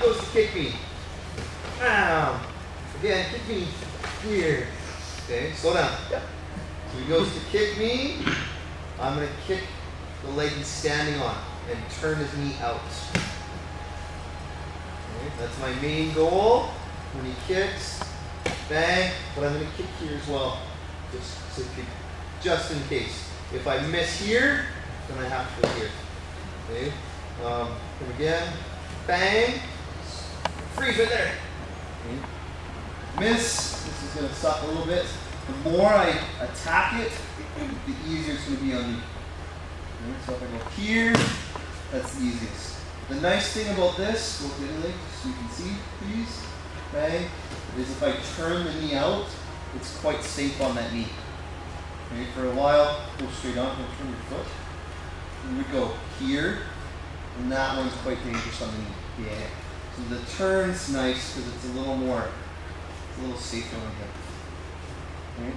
goes to kick me. Bam. Again, kick me here. Okay, slow down. So he goes to kick me. I'm gonna kick the leg he's standing on and turn his knee out. Okay, that's my main goal. When he kicks, bang, but I'm gonna kick here as well. Just, just in case. If I miss here, then I have to go here. Okay? Um, come again. Bang. Freeze right there. Okay. Miss. This is gonna suck a little bit. The more I attack it, the easier it's gonna be on me. Okay, So if I go here, that's the easiest. The nice thing about this, go to the leg so you can see, please. Bang. Is if I turn the knee out, it's quite safe on that knee. Okay, for a while, go straight on, don't turn your foot. And we go here, and that one's quite dangerous on the knee. Yeah. The turn's nice because it's a little more, a little safer on him. Okay?